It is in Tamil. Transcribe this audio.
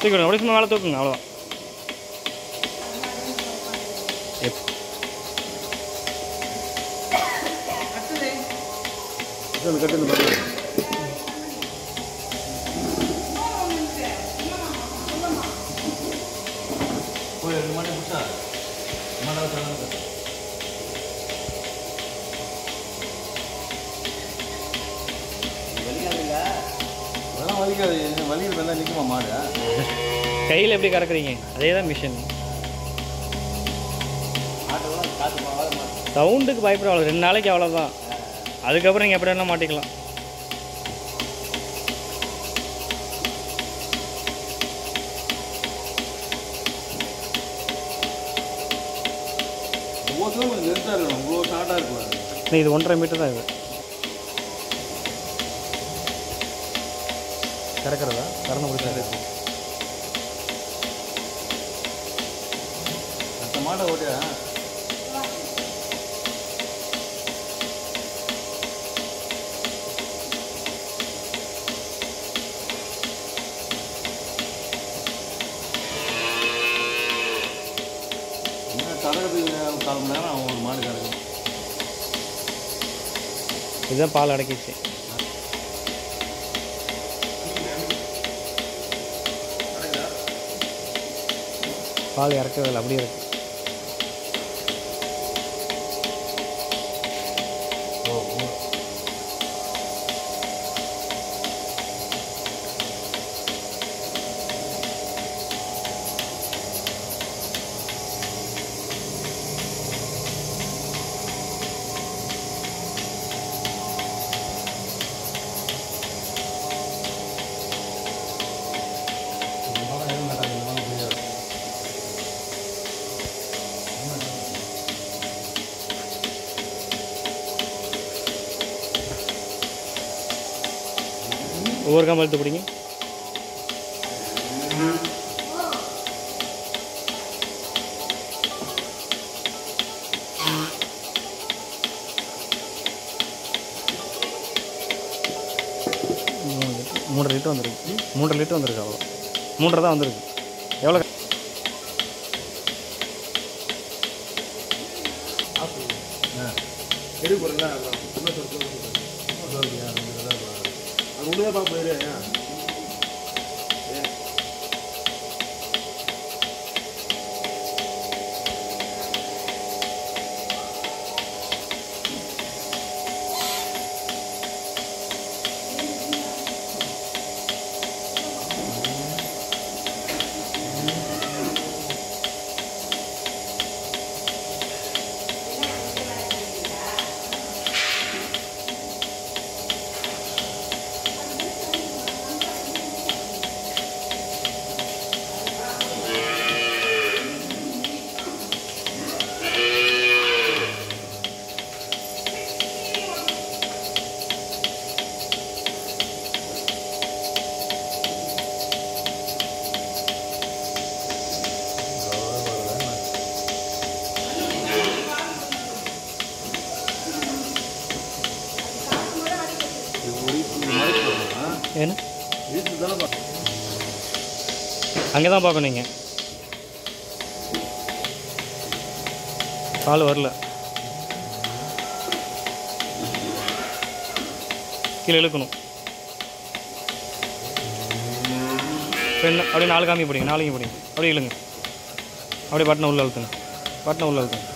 தூக்கி விடுங்க அப்படியே சும்மா மேலே தூக்குங்க அவ்வளோதான் எப் கட்டு இந்த பாருங்க போய் ரெண்டு இது வலியில் வந்தால் நிற்குமா மாடு? கையில் எப்படி கறக்குறீங்க? அதே தான் மிஷின் சவுண்டுக்கு பயப்பட அவ்வளோ ரெண்டு நாளைக்கு அவ்வளோதான் அதுக்கப்புறம் நீங்கள் எப்படி வேணால் மாட்டிக்கலாம் இது ஒன்றரை மீட்டர் தான் இது. கறக்கிறதா? கறந்து முடிச்சாரு அந்த மாட்டை என்ன கறக்கிறதுக்கு கால் மணி நேரம் ஒரு மாடு கறக்கணும் இதுதான் பால் அடக்கிச்சு பால் இறக்குறதில்ல அப்படியே இருக்கு. ஒவ்வொரு காமல் எடுத்து பிடிங்க. மூன்றரை லிட்டர் வந்திருக்கு. மூன்றரை லிட்டர் வந்திருக்கு அவ்வளோ மூன்றரை தான் வந்திருக்கு. எவ்வளோ எடு போகிறீங்களா அது ஒன்று தான் பார்க்க போயிரு ஏன்னா வீட்டுக்கு தானே பா அங்கே தான் பார்க்கணும் நீங்கள் பால் வரல. கீழே இழுக்கணும். பெண்ணு அப்படியே நாலு காமி பிடிங்க நாளைக்கு பிடிங்க. அப்படியே இழுங்க. அப்படியே பட்டனை உள்ள அழுத்துங்க. பட்டனை உள்ள அழுத்துங்க.